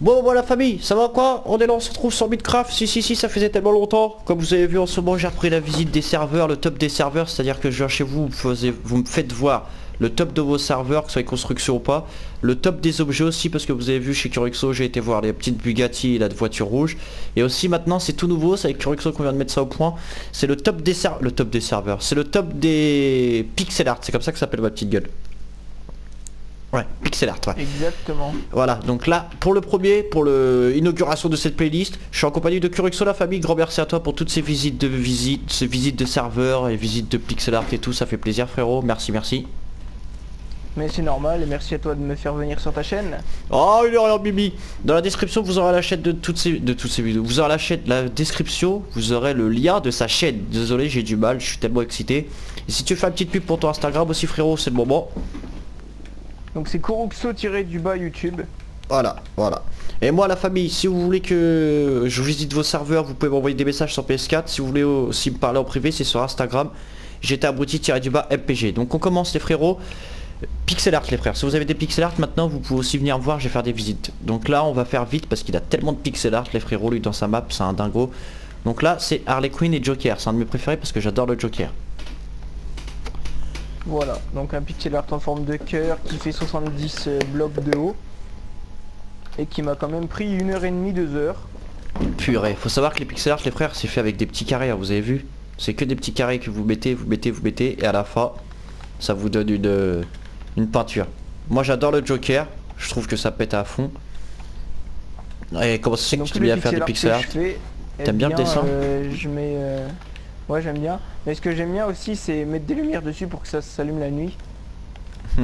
Bon voilà famille, ça va quoi? On est là, on se retrouve sur Minecraft, si si si ça faisait tellement longtemps. Comme vous avez vu en ce moment j'ai repris la visite des serveurs, le top des serveurs. C'est à dire que je viens chez vous, vous, me faites voir le top de vos serveurs, que ce soit construction ou pas. Le top des objets aussi parce que vous avez vu chez Curixo j'ai été voir les petites Bugatti et la voiture rouge. Et aussi maintenant c'est tout nouveau, c'est avec Curixo qu'on vient de mettre ça au point. C'est le top des serveurs, le top des serveurs, c'est le top des pixel art, c'est comme ça que s'appelle ma petite gueule Ouais, pixel art, ouais. Exactement. Voilà, donc là, pour le premier, pour l'inauguration de cette playlist, je suis en compagnie de Curuxo la famille, grand merci à toi pour toutes ces visites de visites, ces visites de serveurs et visites de pixel art et tout, ça fait plaisir frérot, merci, merci. Mais c'est normal et merci à toi de me faire venir sur ta chaîne. Oh il est rien Bibi Dans la description vous aurez la chaîne de toutes ces de toutes ces vidéos. Vous aurez la chaîne la description, vous aurez le lien de sa chaîne. Désolé j'ai du mal, je suis tellement excité. Et si tu fais une petite pub pour ton Instagram aussi frérot, c'est le moment. Donc c'est Kuruxo tiré du bas YouTube. Voilà, voilà. Et moi la famille, si vous voulez que je visite vos serveurs, vous pouvez m'envoyer des messages sur PS4. Si vous voulez aussi me parler en privé, c'est sur Instagram. J'étais abruti tiré du bas MPG. Donc on commence les frérots. Pixel art les frères, si vous avez des pixel art maintenant vous pouvez aussi venir voir, je vais faire des visites. Donc là on va faire vite parce qu'il a tellement de pixel art les frérots lui dans sa map, c'est un dingo. Donc là c'est Harley Quinn et Joker, c'est un de mes préférés parce que j'adore le Joker. Voilà, donc un pixel art en forme de cœur qui fait 70 euh, blocs de haut. Et qui m'a quand même pris une heure et demie, deux heures. Purée, faut savoir que les pixel art les frères c'est fait avec des petits carrés, hein, vous avez vu? C'est que des petits carrés que vous mettez, vous mettez, vous mettez et à la fin ça vous donne une, une peinture. Moi j'adore le Joker, je trouve que ça pète à fond. Et comment ça se fait que tu bien faire des pixel art? T'aimes bien, le dessin? euh, Je mets... Euh, Ouais j'aime bien. Mais ce que j'aime bien aussi c'est mettre des lumières dessus pour que ça s'allume la nuit.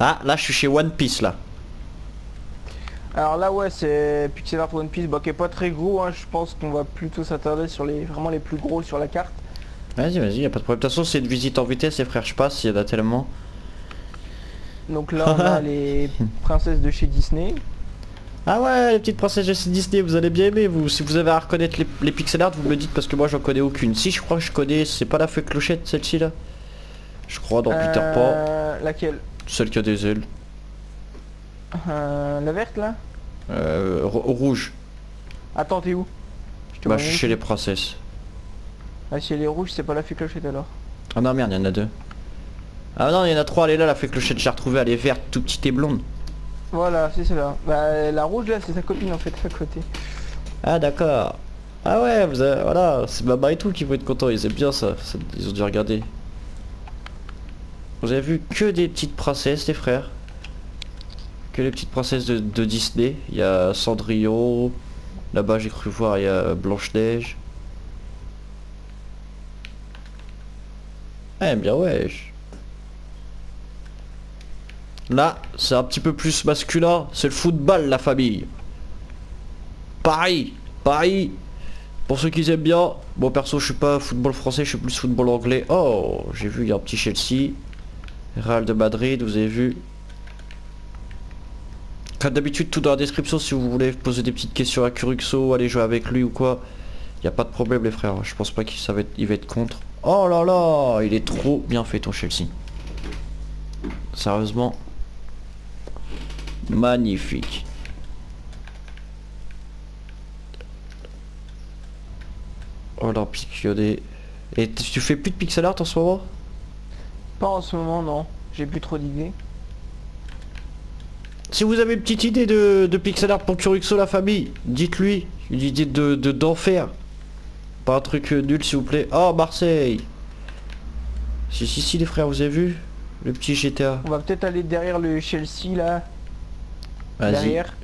ah là je suis chez One Piece là. Alors là ouais c'est Pixel Art One Piece bah, qui est pas très gros hein. je pense qu'on va plutôt s'attarder sur les vraiment les plus gros sur la carte. Vas-y vas-y y a pas de problème. De toute façon c'est une visite en vitesse les frères je passe il y en a tellement. Donc là on a les princesses de chez Disney. Ah ouais, les petites princesses de Disney, vous allez bien aimer, vous. Si vous avez à reconnaître les, pixel art, vous me dites parce que moi j'en connais aucune. Si, je crois que je connais, c'est pas la fée clochette celle-ci là? Je crois dans Peter Pan. Euh, laquelle? Celle qui a des ailes. Euh, la verte là? Euh, rouge. Attends, t'es où? Je Bah, je suis chez les princesses. Ah, si elle est rouge, c'est pas la fée clochette alors. Ah non, merde, il y en a deux. Ah non, il y en a trois, elle est là, la fée clochette, j'ai retrouvé, elle est verte, tout petite et blonde. Voilà, c'est cela. Bah, la rouge là, c'est sa copine en fait, à côté. Ah d'accord. Ah ouais, vous avez, voilà, c'est Baba et tout qui vont être contents, ils aiment bien ça, ils ont dû regarder. Vous avez vu que des petites princesses, les frères. Que les petites princesses de, Disney. Il y a Cendrillon. Là-bas, j'ai cru voir, il y a Blanche-Neige. Eh bien, wesh. Là, c'est un petit peu plus masculin. C'est le football, la famille. Paris. Paris. Pour ceux qui aiment bien. Bon, perso, je suis pas football français, je suis plus football anglais. Oh, j'ai vu, il y a un petit Chelsea. Real de Madrid, vous avez vu. Comme d'habitude, tout dans la description si vous voulez poser des petites questions à Curuxo, aller jouer avec lui ou quoi. Il a pas de problème, les frères. Je pense pas qu'il va être contre. Oh là là, il est trop bien fait ton Chelsea. Sérieusement, Magnifique. Oh là, pixelé. Et tu fais plus de pixel art en ce moment? Pas en ce moment, non. J'ai plus trop d'idées. Si vous avez une petite idée de, pixel art pour Curuxo la famille, dites-lui. Une idée de d'enfer. Pas un truc nul s'il vous plaît. Oh Marseille Si si si les frères vous avez vu? Le petit GTA. On va peut-être aller derrière le Chelsea là derrière.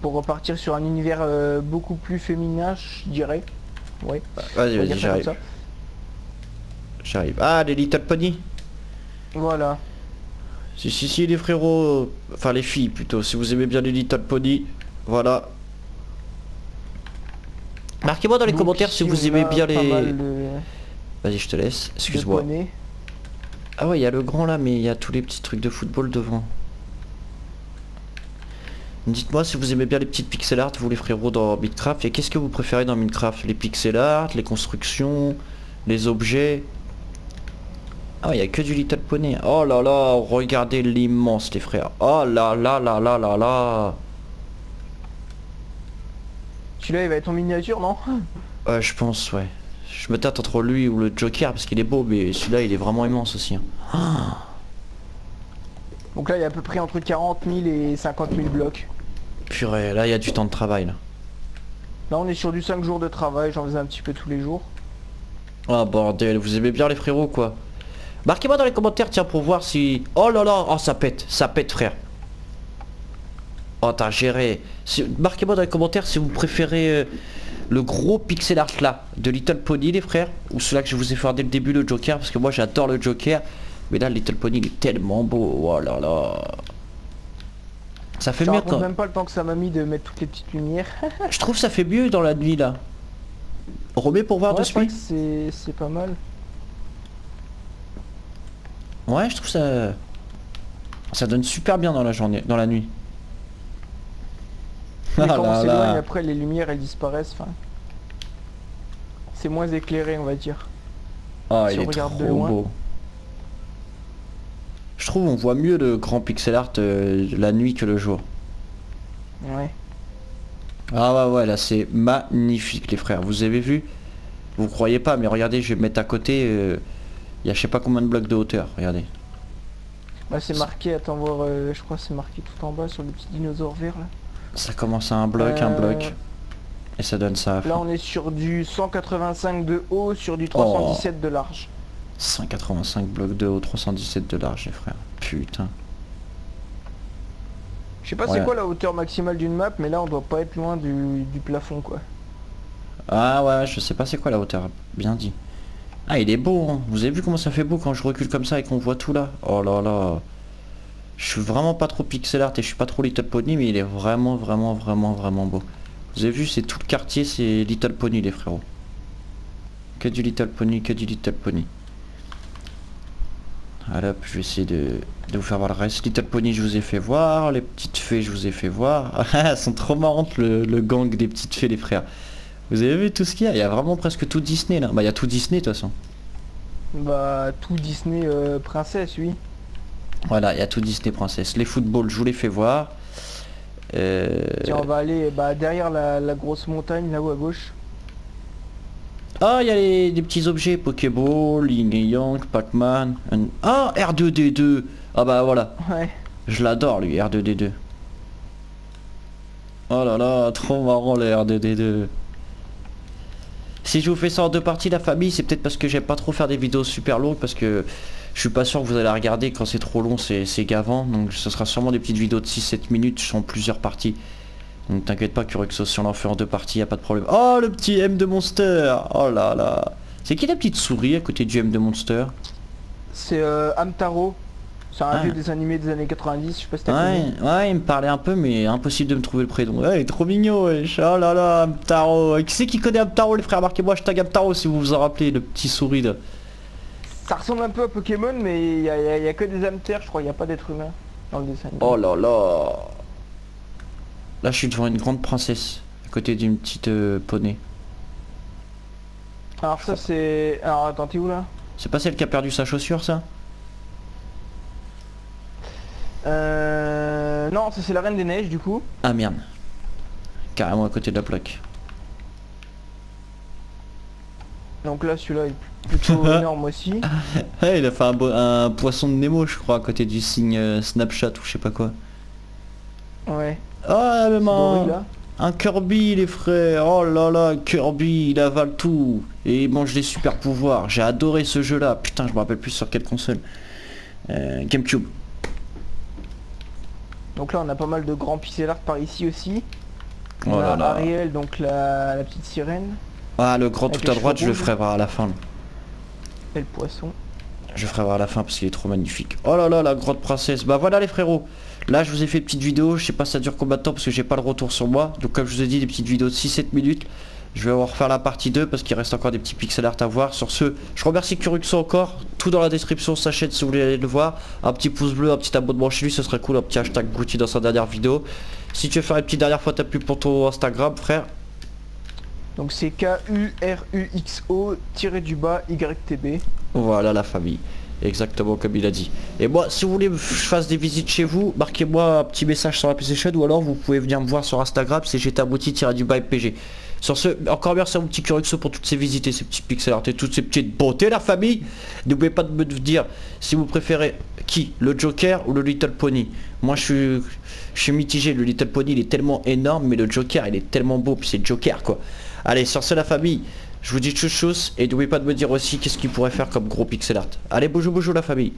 Pour repartir sur un univers euh, beaucoup plus féminin je dirais. Ouais. Vas-y vas-y j'arrive. j'arrive. Ah les Little Pony voilà. Si si si les frérots enfin les filles plutôt. Si vous aimez bien les Little Pony voilà. Marquez-moi dans les commentaires si, vous aimez bien les vas-y je te laisse. excuse-moi. ah ouais il y a le grand là mais il y a tous les petits trucs de football devant Dites-moi si vous aimez bien les petites pixel art, vous les frérots dans Minecraft. Et qu'est-ce que vous préférez dans Minecraft? Les pixel art, les constructions, les objets? Ah il y a que du Little Pony. Oh là là, regardez l'immense les frères. Oh là là là là là là. Celui-là il va être en miniature non? Ouais je pense ouais. Je me tâte entre lui ou le Joker parce qu'il est beau mais celui-là il est vraiment immense aussi. hein. Ah. Donc là il y a à peu près entre 40 000 et 50 000 blocs. Purée, là il y a du temps de travail là. Là on est sur du 5 jours de travail, j'en faisais un petit peu tous les jours. Oh bordel, vous aimez bien les frérots quoi. Marquez-moi dans les commentaires tiens pour voir si... Oh là là, oh ça pète, ça pète frère. Oh t'as géré. Si- Marquez-moi dans les commentaires si vous préférez euh, le gros pixel art là de Little Pony les frères ou celui-là que je vous ai fait dès le début le Joker parce que moi j'adore le Joker mais là Little Pony il est tellement beau oh là là ça fait mieux quand même pas le temps que ça m'a mis de mettre toutes les petites lumières. je trouve ça fait mieux dans la nuit là remets pour voir Ouais, de je crois suite que c'est pas mal. Ouais, je trouve ça... Ça donne super bien dans la journée, dans la nuit. Mais Ah quand là on s'éloigne après les lumières elles disparaissent. Enfin, c'est moins éclairé on va dire. Ah, si il on est regarde trop de loin. beau. Je trouve on voit mieux le grand pixel art euh, la nuit que le jour. Ouais. Ah ouais ouais là c'est magnifique les frères. Vous avez vu? Vous croyez pas mais regardez je vais mettre à côté. euh, Il y a je sais pas combien de blocs de hauteur. Regardez. Bah c'est marqué, attends voir, euh, je crois c'est marqué tout en bas sur le petit dinosaure vert là. Ça commence à un bloc, un bloc. Et ça donne ça Là on est sur du 185 de haut sur du Oh. 317 de large. 185 blocs de haut, 317 de large les frères. Putain. Je sais pas Ouais. c'est quoi la hauteur maximale d'une map mais là on doit pas être loin du, du plafond quoi. Ah ouais, je sais pas c'est quoi la hauteur, bien dit. Ah il est beau, hein. vous avez vu comment ça fait beau quand je recule comme ça et qu'on voit tout là? Oh là là. Je suis vraiment pas trop pixel art et je suis pas trop Little Pony mais il est vraiment vraiment vraiment vraiment beau. Vous avez vu c'est tout le quartier c'est Little Pony les frérots. Que du Little Pony, que du Little Pony. Allez hop, je vais essayer de, de vous faire voir le reste. Little Pony je vous ai fait voir, les petites fées je vous ai fait voir. Ah, Elles sont trop marrantes le, le gang des petites fées les frères. Vous avez vu tout ce qu'il y a? Il y a vraiment presque tout Disney là. Bah il y a tout Disney de toute façon. Bah tout Disney euh, princesse oui. Voilà, il y a tout Disney princesse. Les footballs, je vous les fais voir. Euh, Tiens on va aller bah, derrière la, la grosse montagne là-haut à gauche. Ah, il y a les, des petits objets, Pokéball, Yin et Yang, Pac-Man. un- Ah, R2D2 Ah bah voilà, Ouais. je l'adore lui, R2D2. Oh là là, trop marrant le R2D2. Si je vous fais ça en deux parties la famille, c'est peut-être parce que j'aime pas trop faire des vidéos super longues parce que je suis pas sûr que vous allez la regarder quand c'est trop long, c'est c'est gavant. Donc ce sera sûrement des petites vidéos de 6-7 minutes en plusieurs parties. Donc t'inquiète pas Curexo, si on en fait en deux parties, y a pas de problème. Oh le petit M de Monster Oh là là C'est qui la petite souris à côté du M de Monster? C'est euh, Amtaro. C'est un Ah. vieux dessin animé des années 90, je sais pas si t'as connu. Ouais, ouais, il me parlait un peu, mais impossible de me trouver le prénom. Ouais, il est trop mignon, wesh. Oh là là, Amtaro. Qui c'est qui connaît Amtaro, les frères? Marquez-moi hashtag Amtaro si vous vous en rappelez, le petit souris là. Ça ressemble un peu à Pokémon mais il y, a- y a- y a que des Amters je crois, il n'y a pas d'être humain dans le dessin animé. Oh là là. Là, je suis devant une grande princesse, à côté d'une petite euh, poney. Alors ça c'est... Alors attends, t'es où là? C'est pas celle qui a perdu sa chaussure, ça? Euh... Non, ça c'est la Reine des Neiges du coup. Ah merde. Carrément à côté de la plaque. Donc là celui-là est plutôt énorme aussi. Ouais, il a fait un poisson de Nemo, je crois, à côté du signe euh, Snapchat ou je sais pas quoi. Ah, même un, un Kirby, les frères. Oh là là, Kirby, il avale tout. Et il mange des super pouvoirs. J'ai adoré ce jeu-là. Putain, je me rappelle plus sur quelle console. Euh, Gamecube. Donc là on a pas mal de grands pixel art par ici aussi. On Oh a là là. Ariel, donc la, la petite sirène Ah, le grand tout à droite, je le ferai voir à la fin. et le poisson. Je ferai voir à la fin parce qu'il est trop magnifique. Oh là là, la grotte princesse. Bah voilà les frérots. Là, je vous ai fait une petite vidéo. Je sais pas ça dure combien de temps parce que j'ai pas le retour sur moi. Donc comme je vous ai dit, des petites vidéos de 6-7 minutes. Je vais refaire la partie 2 parce qu'il reste encore des petits pixel art à voir. Sur ce, je remercie Curuxo encore. Tout dans la description, sa chaîne si vous voulez aller le voir. Un petit pouce bleu, un petit abonnement chez lui, ce serait cool. Un petit hashtag Goutti dans sa dernière vidéo. Si tu veux faire une petite dernière fois ta pub pour ton Instagram, frère. Donc c'est K-U-R-U-X-O tiré du bas YTB. Voilà la famille. Exactement comme il a dit. Et moi, si vous voulez que je fasse des visites chez vous, marquez-moi un petit message sur la PlayStation ou alors vous pouvez venir me voir sur Instagram, c'est du PG. Sur ce, encore merci à mon petit Curixo pour toutes ces visites et ces petits pixel art et toutes ces petites beautés la famille. N'oubliez pas de me dire si vous préférez qui, le Joker ou le Little Pony. Moi je suis, je suis mitigé, le Little Pony il est tellement énorme mais le Joker il est tellement beau, puis c'est Joker quoi. Allez, sur ce la famille, je vous dis tchous et n'oubliez pas de me dire aussi qu'est-ce qu'il pourrait faire comme gros pixel art. Allez, bonjour bonjour la famille